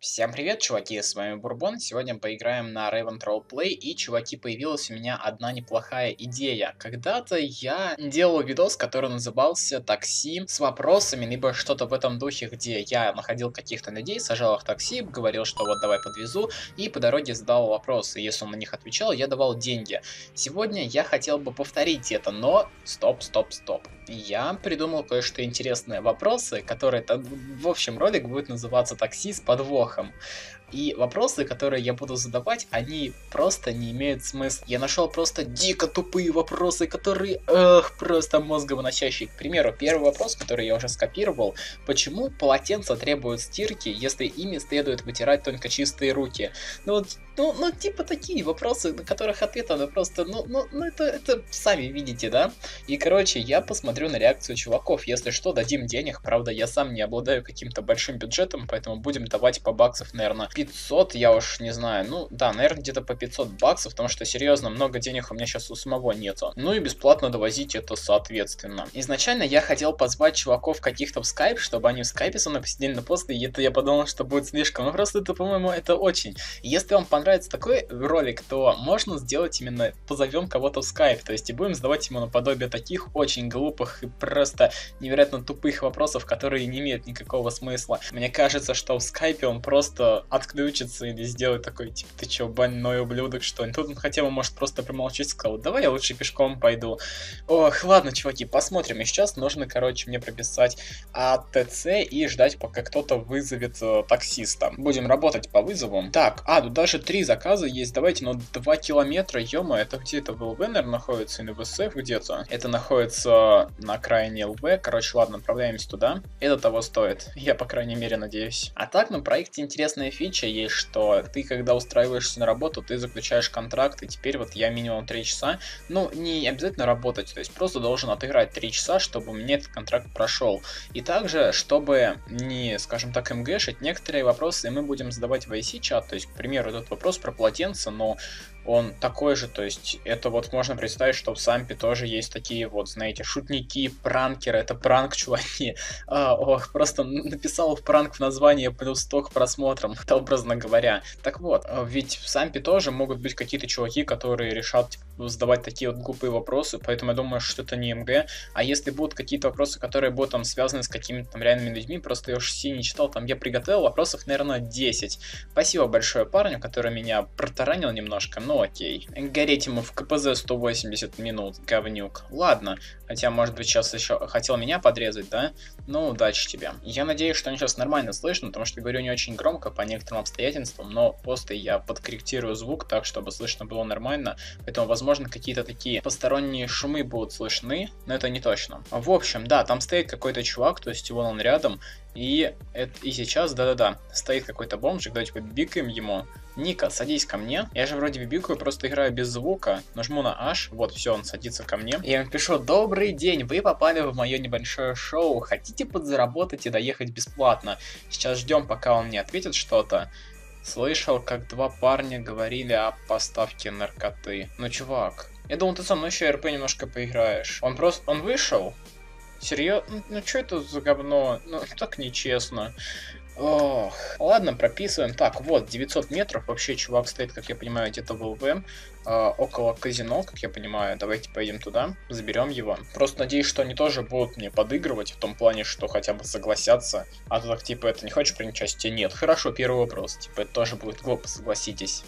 Всем привет, чуваки, с вами Бурбон. Сегодня поиграем на Raven Troll Play, и, чуваки, появилась у меня одна неплохая идея. Когда-то я делал видос, который назывался «Такси с вопросами», либо что-то в этом духе, где я находил каких-то людей, сажал их в такси, говорил, что вот давай подвезу, и по дороге задал вопросы. Если он на них отвечал, я давал деньги. Сегодня я хотел бы повторить это, но стоп, стоп, стоп. Я придумал кое-что интересные вопросы, которые, в общем, ролик будет называться «Такси с подвохом» подвохом. И вопросы, которые я буду задавать, они просто не имеют смысла. Я нашел просто дико тупые вопросы, которые, эх, просто мозговыносящие. К примеру, первый вопрос, который я уже скопировал. Почему полотенца требуют стирки, если ими следует вытирать только чистые руки? Ну вот, ну, ну типа такие вопросы, на которых ответа ну просто, ну, ну, ну это, это сами видите, да? И, короче, я посмотрю на реакцию чуваков. Если что, дадим денег. Правда, я сам не обладаю каким-то большим бюджетом, поэтому будем давать по баксов, наверное, 500, я уж не знаю. Ну, да, наверное, где-то по 500 баксов, потому что, серьезно, много денег у меня сейчас у самого нету. Ну и бесплатно довозить это соответственно. Изначально я хотел позвать чуваков каких-то в скайп, чтобы они в скайпе со мной посидели, но после это я подумал, что будет слишком. Ну, просто это, по-моему, это очень. Если вам понравится такой ролик, то можно сделать именно, позовем кого-то в скайп, то есть и будем задавать ему наподобие таких очень глупых и просто невероятно тупых вопросов, которые не имеют никакого смысла. Мне кажется, что в скайпе он просто от отключится или сделает такой, типа, ты чё, больной ублюдок, что ли? Тут он хотя бы может просто промолчать и сказал, давай я лучше пешком пойду. Ох, ладно, чуваки, посмотрим. И сейчас нужно, короче, мне прописать АТЦ и ждать, пока кто-то вызовет э, таксиста. Будем работать по вызову. Так, а, тут даже три заказа есть. Давайте, ну, 2 километра, ё это где это в ЛВ, находится, или в где-то. Это находится на окраине ЛВ. Короче, ладно, направляемся туда. Это того стоит. Я, по крайней мере, надеюсь. А так, на проекте интересная фича фича есть, что ты, когда устраиваешься на работу, ты заключаешь контракт, и теперь вот я минимум 3 часа, ну, не обязательно работать, то есть просто должен отыграть 3 часа, чтобы мне этот контракт прошел. И также, чтобы не, скажем так, МГшить, некоторые вопросы мы будем задавать в IC-чат, то есть, к примеру, этот вопрос про полотенце, но он такой же, то есть это вот можно представить, что в Сампе тоже есть такие вот, знаете, шутники, пранкеры, это пранк, чуваки. А, ох, просто написал в пранк в названии плюс 100 к просмотрам, образно говоря. Так вот, а ведь в Сампе тоже могут быть какие-то чуваки, которые решат типа, задавать такие вот глупые вопросы, поэтому я думаю, что это не МГ. А если будут какие-то вопросы, которые будут там связаны с какими-то там реальными людьми, просто я уж все не читал, там я приготовил вопросов, наверное, 10. Спасибо большое парню, который меня протаранил немножко, но окей. Гореть ему в КПЗ 180 минут, говнюк. Ладно, хотя, может быть, сейчас еще хотел меня подрезать, да? Ну, удачи тебе. Я надеюсь, что они сейчас нормально слышно, потому что говорю не очень громко по некоторым обстоятельствам, но после я подкорректирую звук так, чтобы слышно было нормально, поэтому, возможно, какие-то такие посторонние шумы будут слышны, но это не точно. В общем, да, там стоит какой-то чувак, то есть вон он рядом, и, это, и сейчас, да-да-да, стоит какой-то бомжик, давайте побибикаем ему. Ника, садись ко мне. Я же вроде бибикаю, просто играю без звука. Нажму на H, вот, все, он садится ко мне. Я ему пишу, добрый день, вы попали в мое небольшое шоу. Хотите подзаработать и доехать бесплатно? Сейчас ждем, пока он не ответит что-то. Слышал, как два парня говорили о поставке наркоты. Ну, чувак, я думал, ты со мной еще РП немножко поиграешь. Он просто... Он вышел? Серьезно? Ну, что это за говно? Ну, так нечестно. Ох, ладно, прописываем. Так, вот, 900 метров. Вообще, чувак стоит, как я понимаю, где-то в ЛВ. Э, около казино, как я понимаю. Давайте поедем туда, заберем его. Просто надеюсь, что они тоже будут мне подыгрывать, в том плане, что хотя бы согласятся. А то так, типа, это не хочешь принять участие? Нет. Хорошо, первый вопрос. Типа, это тоже будет глупо, согласитесь.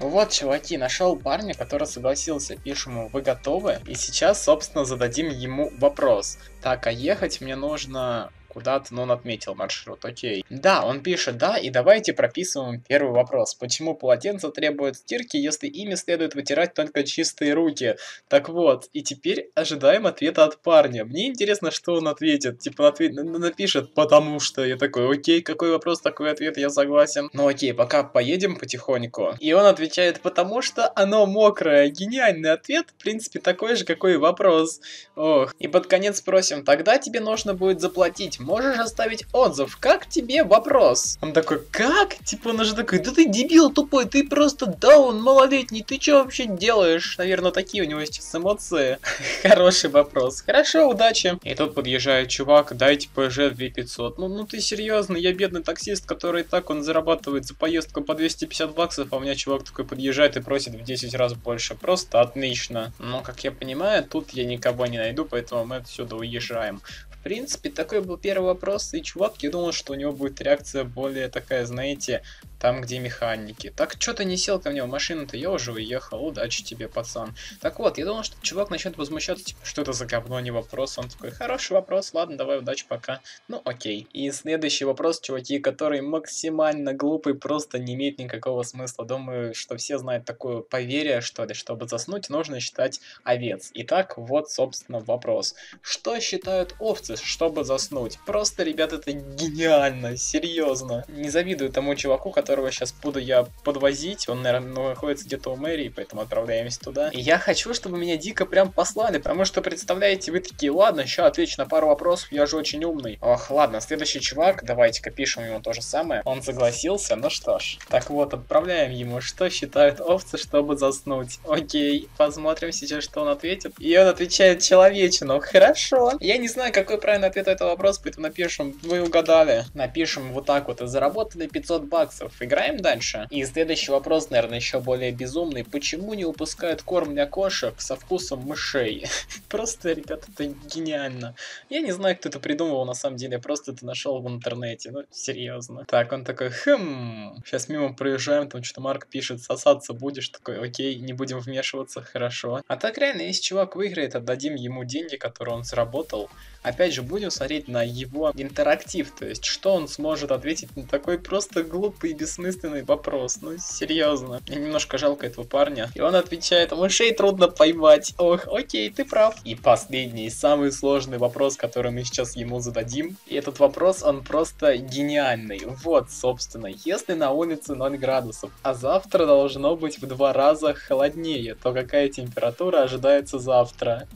Вот, чуваки, нашел парня, который согласился. Пишем ему, вы готовы? И сейчас, собственно, зададим ему вопрос. Так, а ехать мне нужно куда-то, но он отметил маршрут, окей. Да, он пишет, да, и давайте прописываем первый вопрос. Почему полотенца требуют стирки, если ими следует вытирать только чистые руки? Так вот, и теперь ожидаем ответа от парня. Мне интересно, что он ответит. Типа, ответ... напишет, потому что. Я такой, окей, какой вопрос, такой ответ, я согласен. Ну окей, пока поедем потихоньку. И он отвечает, потому что оно мокрое. Гениальный ответ, в принципе, такой же, какой и вопрос. Ох. И под конец спросим, тогда тебе нужно будет заплатить можешь оставить отзыв. Как тебе вопрос? Он такой, как? Типа, он уже такой, да ты дебил тупой, ты просто даун малолетний, ты что вообще делаешь? Наверное, такие у него сейчас эмоции. Хороший вопрос. Хорошо, удачи. И тут подъезжает чувак, дайте PG 2500. Ну, ну ты серьезно, я бедный таксист, который так он зарабатывает за поездку по 250 баксов, а у меня чувак такой подъезжает и просит в 10 раз больше. Просто отлично. Но, как я понимаю, тут я никого не найду, поэтому мы отсюда уезжаем. В принципе, такой был первый вопрос, и чувак, я думал, что у него будет реакция более такая, знаете, там, где механики. Так, что ты не сел ко мне в машину-то? Я уже уехал. Удачи тебе, пацан. Так вот, я думал, что чувак начнет возмущаться, типа, что это за говно, не вопрос. Он такой, хороший вопрос, ладно, давай, удачи, пока. Ну, окей. И следующий вопрос, чуваки, который максимально глупый, просто не имеет никакого смысла. Думаю, что все знают такое поверье, что ли, чтобы заснуть, нужно считать овец. Итак, вот, собственно, вопрос. Что считают овцы, чтобы заснуть? Просто, ребят, это гениально, серьезно. Не завидую тому чуваку, которого сейчас буду я подвозить. Он, наверное, находится где-то у мэрии, поэтому отправляемся туда. И я хочу, чтобы меня дико прям послали, потому что, представляете, вы такие, ладно, сейчас отвечу на пару вопросов, я же очень умный. Ох, ладно, следующий чувак, давайте-ка пишем ему то же самое. Он согласился, ну что ж. Так вот, отправляем ему, что считают овцы, чтобы заснуть. Окей, посмотрим сейчас, что он ответит. И он отвечает человечину. Хорошо. Я не знаю, какой правильный ответ на этот вопрос, поэтому напишем, вы угадали. Напишем вот так вот, и заработали 500 баксов. Играем дальше? И следующий вопрос, наверное, еще более безумный. Почему не упускают корм для кошек со вкусом мышей? Просто, ребята, это гениально. Я не знаю, кто это придумал, на самом деле, я просто это нашел в интернете. Ну, серьезно. Так, он такой, хм, сейчас мимо проезжаем, там что-то Марк пишет, сосаться будешь, такой, окей, не будем вмешиваться, хорошо. А так реально, если чувак выиграет, отдадим ему деньги, которые он заработал. Опять же, будем смотреть на его интерактив, то есть, что он сможет ответить на такой просто глупый и бессмысленный вопрос. Ну, серьезно. Мне немножко жалко этого парня. И он отвечает, мышей трудно поймать. Ох, окей, ты прав. И последний, самый сложный вопрос, который мы сейчас ему зададим. И этот вопрос, он просто гениальный. Вот, собственно, если на улице 0 градусов, а завтра должно быть в два раза холоднее, то какая температура ожидается завтра?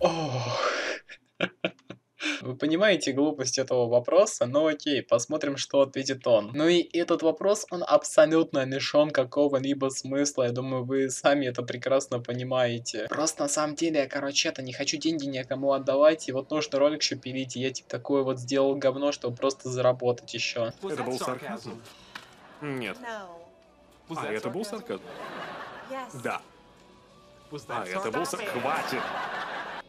Ох... Вы понимаете глупость этого вопроса? Ну окей, посмотрим, что ответит он. Ну и этот вопрос, он абсолютно лишен какого-либо смысла. Я думаю, вы сами это прекрасно понимаете. Просто на самом деле, я, короче, это не хочу деньги никому отдавать, и вот нужно ролик еще пилить, и я типа такое вот сделал говно, чтобы просто заработать еще. Это был сарказм? Нет. А это был сарказм? Да. А это был сарказм? Хватит!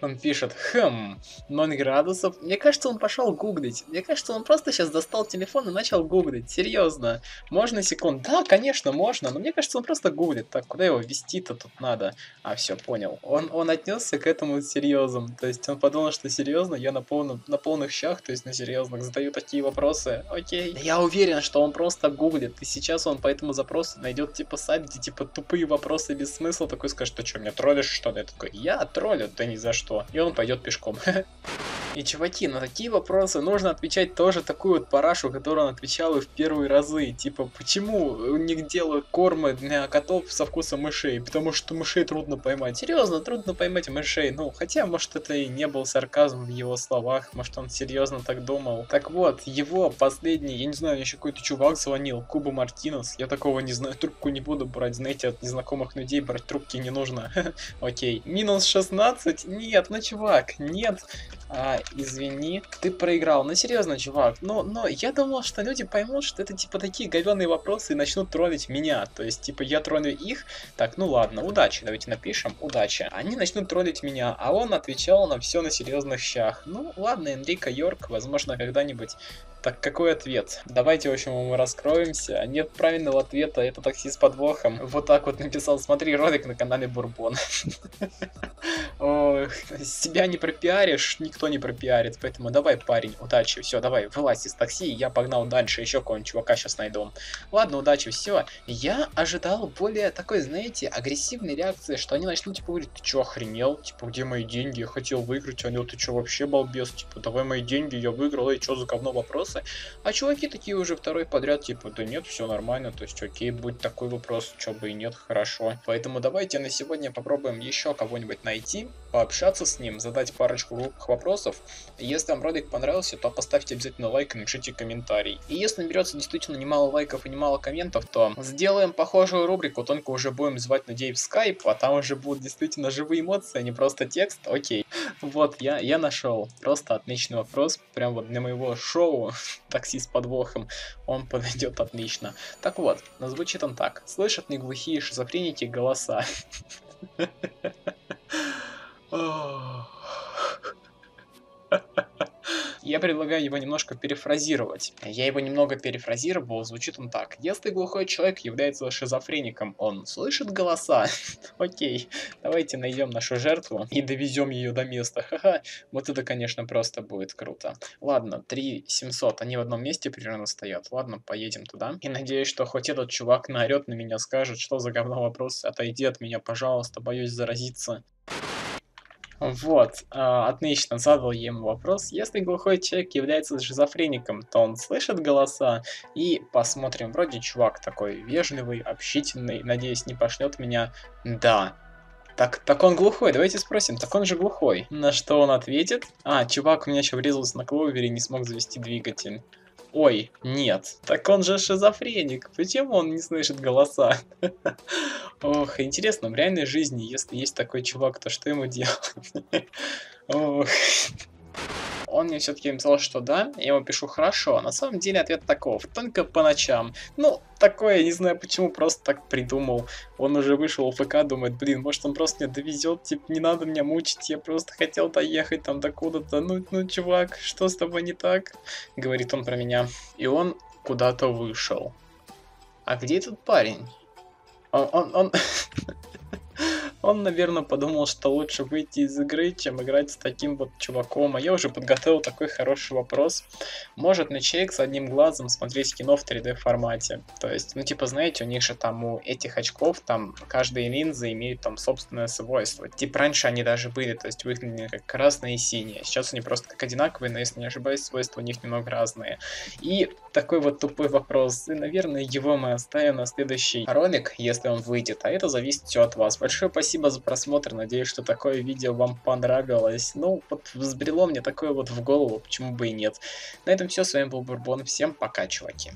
Он пишет, хм, 0 градусов. Мне кажется, он пошел гуглить. Мне кажется, он просто сейчас достал телефон и начал гуглить. Серьезно. Можно секунд? Да, конечно, можно. Но мне кажется, он просто гуглит. Так, куда его вести-то тут надо? А, все, понял. Он, он отнесся к этому серьезно. То есть он подумал, что серьезно, я на, полном, на полных щах, то есть на серьезных, задаю такие вопросы. Окей. Я уверен, что он просто гуглит. И сейчас он по этому запросу найдет типа сайт, где типа тупые вопросы без смысла. Такой скажет, ты что, меня троллишь что ли? Я такой, я троллю, да ни за что что. И он пойдет пешком. И, чуваки, на такие вопросы нужно отвечать тоже такую вот парашу, которую он отвечал и в первые разы. Типа, почему них делают кормы для котов со вкусом мышей? Потому что мышей трудно поймать. Серьезно, трудно поймать мышей. Ну, хотя, может, это и не был сарказм в его словах. Может, он серьезно так думал. Так вот, его последний, я не знаю, еще какой-то чувак звонил, Куба Мартинес. Я такого не знаю, трубку не буду брать. Знаете, от незнакомых людей брать трубки не нужно. Окей. Минус 16? Нет, ну, чувак, нет. А, извини, ты проиграл. Ну серьезно, чувак. Но, но я думал, что люди поймут, что это типа такие говенные вопросы и начнут троллить меня. То есть, типа, я троллю их. Так, ну ладно, удачи. Давайте напишем. Удачи. Они начнут троллить меня, а он отвечал на все на серьезных щах. Ну ладно, Энрико Йорк, возможно, когда-нибудь так какой ответ? Давайте, в общем, мы раскроемся. Нет правильного ответа, это такси с подвохом. Вот так вот написал, смотри ролик на канале Бурбон. Себя не пропиаришь, никто не пропиарит, поэтому давай, парень, удачи, все, давай, вылазь из такси, я погнал дальше, еще какого-нибудь чувака сейчас найду. Ладно, удачи, все. Я ожидал более такой, знаете, агрессивной реакции, что они начнут, типа, говорить, ты что, охренел? Типа, где мои деньги? Я хотел выиграть, а ну ты что, вообще балбес? Типа, давай мои деньги, я выиграл, и что за говно вопрос? Вопросы. А чуваки такие уже второй подряд, типа, да нет, все нормально, то есть окей, будет такой вопрос, что бы и нет, хорошо. Поэтому давайте на сегодня попробуем еще кого-нибудь найти, пообщаться с ним, задать парочку глупых вопросов. Если вам ролик понравился, то поставьте обязательно лайк и напишите комментарий. И если наберется действительно немало лайков и немало комментов, то сделаем похожую рубрику, только уже будем звать людей в скайп, а там уже будут действительно живые эмоции, а не просто текст. Окей. Вот, я, я нашел. Просто отличный вопрос. Прям вот для моего шоу «Такси с подвохом» он подойдет отлично. Так вот, звучит он так. Слышат ли глухие шизофреники голоса? Я предлагаю его немножко перефразировать. Я его немного перефразировал, звучит он так. Если глухой человек является шизофреником, он слышит голоса? Окей, давайте найдем нашу жертву и довезем ее до места. Ха-ха, вот это, конечно, просто будет круто. Ладно, 3700, они в одном месте примерно стоят. Ладно, поедем туда. И надеюсь, что хоть этот чувак наорет на меня, скажет, что за говно вопрос, отойди от меня, пожалуйста, боюсь заразиться. Вот, э, отлично, задал ему вопрос. Если глухой человек является шизофреником, то он слышит голоса. И посмотрим, вроде чувак такой вежливый, общительный, надеюсь, не пошлет меня. Да, так, так он глухой, давайте спросим, так он же глухой. На что он ответит? А, чувак у меня еще врезался на клоувере и не смог завести двигатель. Ой, нет, так он же шизофреник, почему он не слышит голоса? Ох, интересно, в реальной жизни, если есть такой чувак, то что ему делать? Ох. Он мне все-таки написал, что да, я ему пишу хорошо. На самом деле ответ таков, только по ночам. Ну, такое, я не знаю почему, просто так придумал. Он уже вышел в ФК, думает, блин, может он просто меня довезет, типа, не надо меня мучить, я просто хотел доехать там до куда-то. Ну, ну, чувак, что с тобой не так? Говорит он про меня. И он куда-то вышел. А где этот парень? Он, он, он... Он, наверное, подумал, что лучше выйти из игры, чем играть с таким вот чуваком. А я уже подготовил такой хороший вопрос. Может ли человек с одним глазом смотреть кино в 3D формате? То есть, ну типа, знаете, у них же там у этих очков, там каждая линза имеет там собственное свойство. Типа раньше они даже были, то есть выглядели как красные и синие. Сейчас они просто как одинаковые, но если не ошибаюсь, свойства у них немного разные. И такой вот тупой вопрос. И, наверное, его мы оставим на следующий ролик, если он выйдет. А это зависит все от вас. Большое спасибо спасибо за просмотр, надеюсь, что такое видео вам понравилось. Ну, вот взбрело мне такое вот в голову, почему бы и нет. На этом все, с вами был Бурбон, всем пока, чуваки.